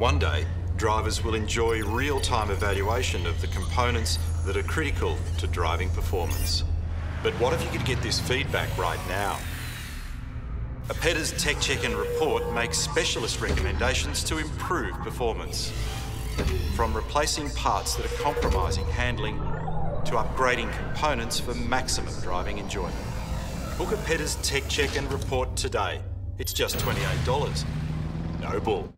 One day, drivers will enjoy real-time evaluation of the components that are critical to driving performance. But what if you could get this feedback right now? A Pedders Tech Check and Report makes specialist recommendations to improve performance. From replacing parts that are compromising handling to upgrading components for maximum driving enjoyment. Book a Pedders Tech Check and Report today. It's just $28. No bull.